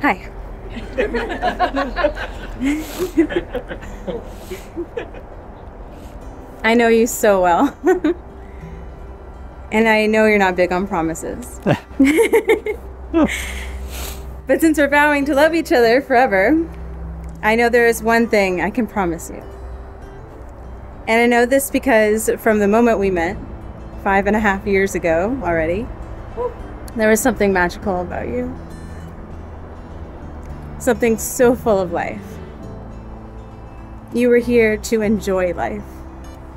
Hi. I know you so well. and I know you're not big on promises. but since we're vowing to love each other forever, I know there is one thing I can promise you. And I know this because from the moment we met, five and a half years ago already, there was something magical about you. Something so full of life. You were here to enjoy life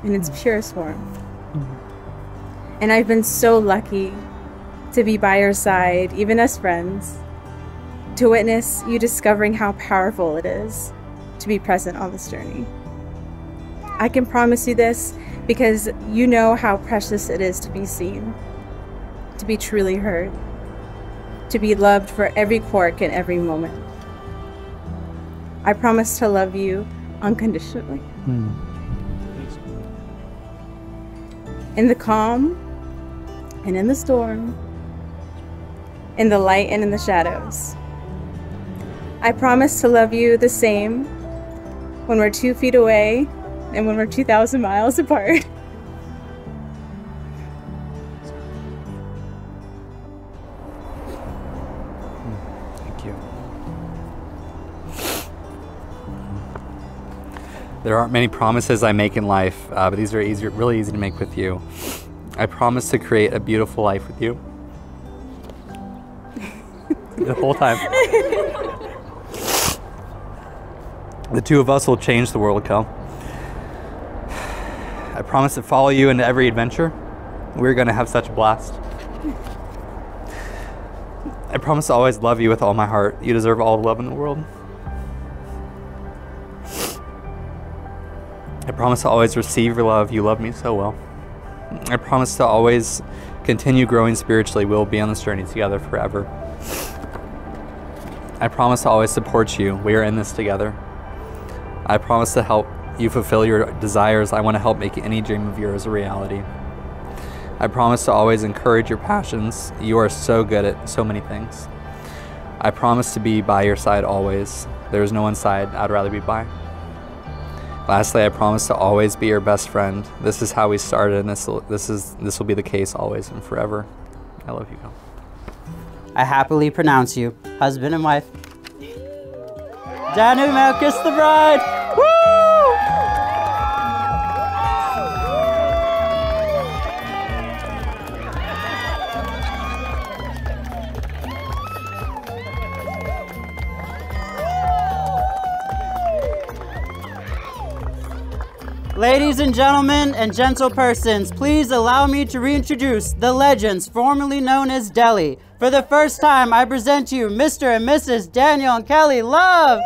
in its purest form. And I've been so lucky to be by your side, even as friends, to witness you discovering how powerful it is to be present on this journey. I can promise you this because you know how precious it is to be seen, to be truly heard, to be loved for every quirk and every moment. I promise to love you unconditionally. Hmm. In the calm and in the storm, in the light and in the shadows. I promise to love you the same when we're two feet away and when we're 2,000 miles apart. There aren't many promises I make in life, uh, but these are easy, really easy to make with you. I promise to create a beautiful life with you. the whole time. the two of us will change the world, Kel. I promise to follow you into every adventure. We're going to have such a blast. I promise to always love you with all my heart. You deserve all the love in the world. I promise to always receive your love. You love me so well. I promise to always continue growing spiritually. We'll be on this journey together forever. I promise to always support you. We are in this together. I promise to help you fulfill your desires. I want to help make any dream of yours a reality. I promise to always encourage your passions. You are so good at so many things. I promise to be by your side always. There is no one side I'd rather be by. Lastly, I promise to always be your best friend. This is how we started, and this this is this will be the case always and forever. I love you, Kel. I happily pronounce you husband and wife. Danu Malchus the bride. Ladies and gentlemen and gentle persons, please allow me to reintroduce the legends formerly known as Delhi. For the first time, I present to you Mr. and Mrs. Daniel and Kelly Love.